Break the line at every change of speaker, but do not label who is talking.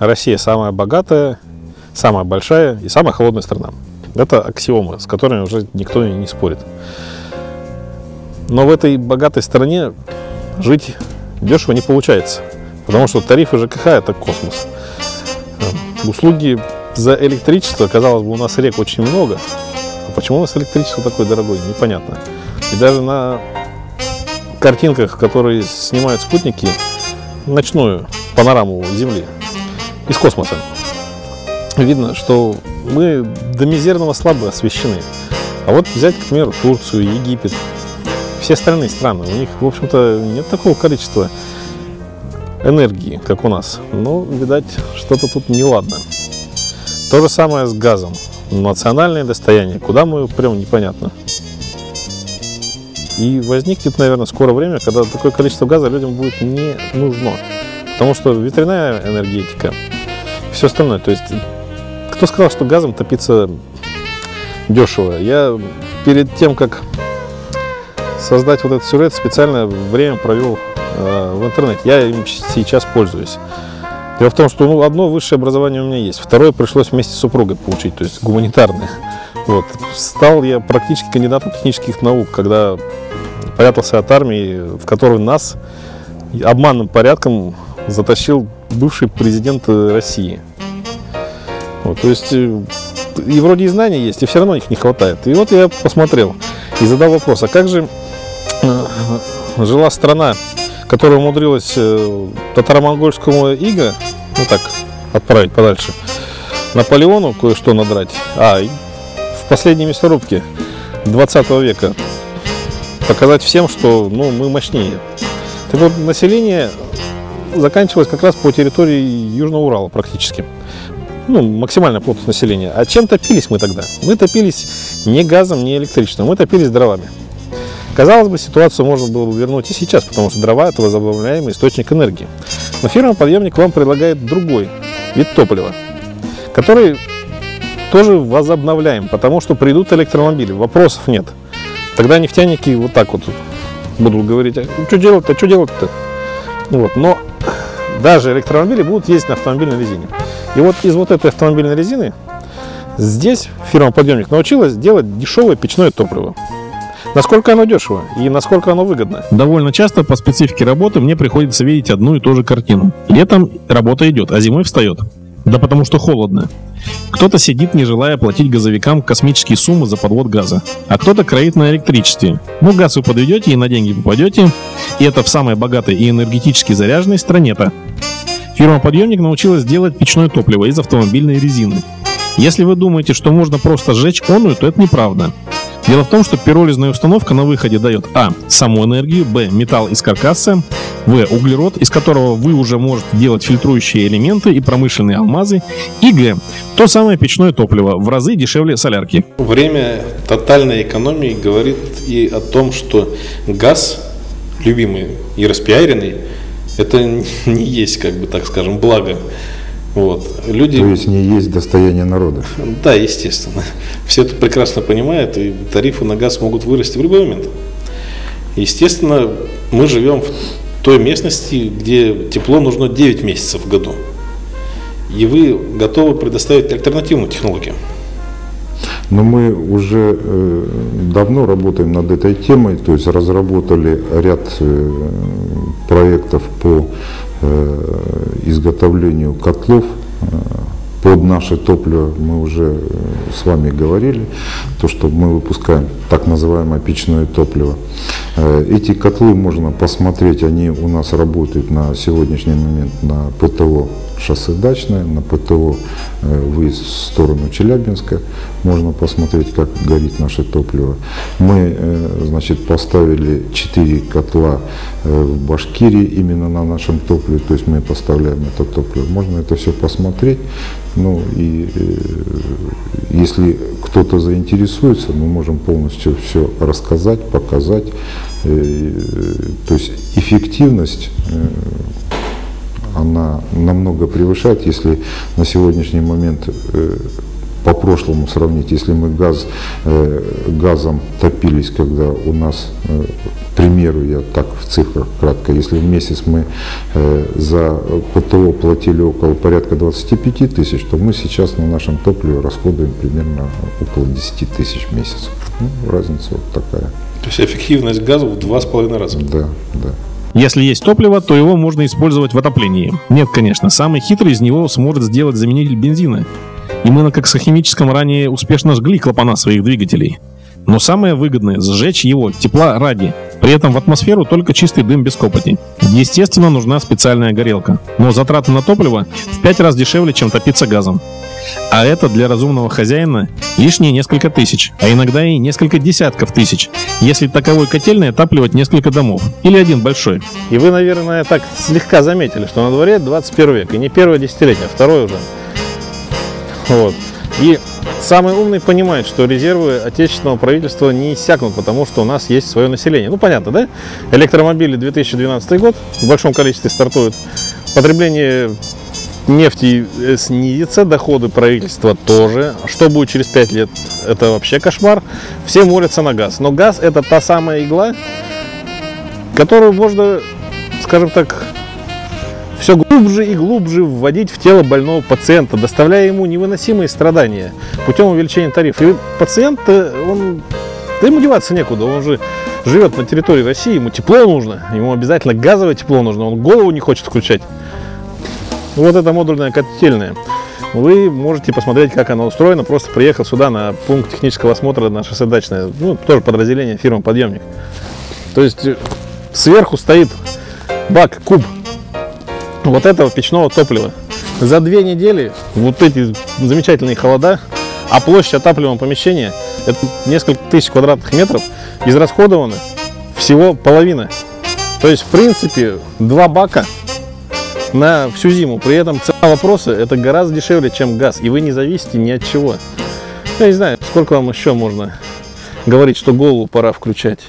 Россия самая богатая, самая большая и самая холодная страна. Это аксиомы, с которыми уже никто не спорит. Но в этой богатой стране жить дешево не получается, потому что тарифы ЖКХ – это космос. Услуги за электричество, казалось бы, у нас рек очень много, а почему у нас электричество такое дорогое, непонятно. И даже на картинках, которые снимают спутники, ночную панораму Земли из космоса, видно, что мы до мизерного слабо освещены. А вот взять, к примеру, Турцию, Египет, все остальные страны, у них, в общем-то, нет такого количества энергии, как у нас. Но, видать, что-то тут неладно. То же самое с газом. Национальное достояние. Куда мы прям непонятно. И возникнет, наверное, скоро время, когда такое количество газа людям будет не нужно. Потому что ветряная энергетика, все остальное. То есть, кто сказал, что газом топиться дешево? Я перед тем, как создать вот этот сюжет, специально время провел э, в интернете. Я им сейчас пользуюсь. Дело в том, что ну, одно высшее образование у меня есть, второе пришлось вместе с супругой получить, то есть гуманитарное. Вот. Стал я практически кандидатом технических наук, когда прятался от армии, в которую нас обманным порядком затащил бывший президент России. Вот, то есть э, и вроде и знания есть, и все равно их не хватает. И вот я посмотрел и задал вопрос, а как же э, жила страна, которая умудрилась э, татаро-монгольскому иго, ну так, отправить подальше, Наполеону кое-что надрать, а в последней мясорубке 20 века показать всем, что ну, мы мощнее. Так вот, население заканчивалось как раз по территории Южного Урала практически. Ну, максимально плотность населения. А чем топились мы тогда? Мы топились не газом, не электричеством, мы топились дровами. Казалось бы, ситуацию можно было бы вернуть и сейчас, потому что дрова – это возобновляемый источник энергии. Но фирма-подъемник вам предлагает другой вид топлива, который тоже возобновляем, потому что придут электромобили, вопросов нет. Тогда нефтяники вот так вот будут говорить, а что делать-то, что делать-то? Вот. Но даже электромобили будут ездить на автомобильной резине. И вот из вот этой автомобильной резины здесь фирма-подъемник научилась делать дешевое печное топливо. Насколько оно дешево и насколько оно выгодно?
Довольно часто по специфике работы мне приходится видеть одну и ту же картину. Летом работа идет, а зимой встает. Да потому что холодно. Кто-то сидит, не желая платить газовикам космические суммы за подвод газа, а кто-то кроит на электричестве. Ну, газ вы подведете и на деньги попадете, и это в самой богатой и энергетически заряженной стране-то. Фирма-подъемник научилась делать печное топливо из автомобильной резины. Если вы думаете, что можно просто сжечь онную, то это неправда. Дело в том, что пиролизная установка на выходе дает А. Саму энергию, Б. Металл из каркаса, В. Углерод, из которого вы уже можете делать фильтрующие элементы и промышленные алмазы, и Г. То самое печное топливо, в разы дешевле солярки.
Время тотальной экономии говорит и о том, что газ, любимый и распиаренный, это не есть, как бы так скажем, благо вот. Люди...
То есть не есть достояние народа.
Да, естественно. Все это прекрасно понимают, и тарифы на газ могут вырасти в любой момент. Естественно, мы живем в той местности, где тепло нужно 9 месяцев в году. И вы готовы предоставить альтернативную технологию.
Но мы уже э, давно работаем над этой темой, то есть разработали ряд э, проектов по э, изготовлению котлов под наше топливо мы уже с вами говорили, то, что мы выпускаем так называемое печное топливо. Эти котлы можно посмотреть, они у нас работают на сегодняшний момент на ПТО шоссе Дачное, на ПТО э, выезд в сторону Челябинска. Можно посмотреть, как горит наше топливо. Мы, э, значит, поставили 4 котла э, в Башкирии именно на нашем топливе, то есть мы поставляем это топливо. Можно это все посмотреть. Ну и если кто-то заинтересуется, мы можем полностью все рассказать, показать. То есть эффективность она намного превышает, если на сегодняшний момент э, по прошлому сравнить, если мы газ, э, газом топились, когда у нас, э, к примеру, я так в цифрах кратко, если в месяц мы за ПТО платили около порядка 25 тысяч, то мы сейчас на нашем топливе расходуем примерно около 10 тысяч в месяц. Ну, разница вот такая.
То есть эффективность газа в два с половиной раза.
Да, да.
Если есть топливо, то его можно использовать в отоплении. Нет, конечно, самый хитрый из него сможет сделать заменитель бензина. И мы на коксохимическом ранее успешно жгли клапана своих двигателей. Но самое выгодное – сжечь его тепла ради. При этом в атмосферу только чистый дым без копоти. Естественно, нужна специальная горелка. Но затраты на топливо в 5 раз дешевле, чем топиться газом. А это для разумного хозяина лишние несколько тысяч, а иногда и несколько десятков тысяч, если таковой котельной отапливать несколько домов. Или один большой.
И вы, наверное, так слегка заметили, что на дворе 21 век. И не первое десятилетие, а второе уже. Вот. И самый умный понимает, что резервы отечественного правительства не иссякнут, потому что у нас есть свое население. Ну, понятно, да? Электромобили 2012 год в большом количестве стартуют. Потребление нефти э, снизится, доходы правительства тоже. Что будет через 5 лет, это вообще кошмар. Все молятся на газ. Но газ это та самая игла, которую можно, скажем так, все глубже и глубже вводить в тело больного пациента, доставляя ему невыносимые страдания путем увеличения тарифов. И пациент, он, да ему деваться некуда, он же живет на территории России, ему тепло нужно, ему обязательно газовое тепло нужно, он голову не хочет включать. Вот это модульная котельная. Вы можете посмотреть, как она устроена, просто приехал сюда на пункт технического осмотра на шоссе Дачное, ну, тоже подразделение фирмы «Подъемник». То есть э, сверху стоит бак, куб вот этого печного топлива. За две недели вот эти замечательные холода, а площадь отапливаемого помещения это несколько тысяч квадратных метров, израсходовано всего половина. То есть, в принципе, два бака на всю зиму. При этом цена вопроса это гораздо дешевле, чем газ. И вы не зависите ни от чего. Я не знаю, сколько вам еще можно говорить, что голову пора включать.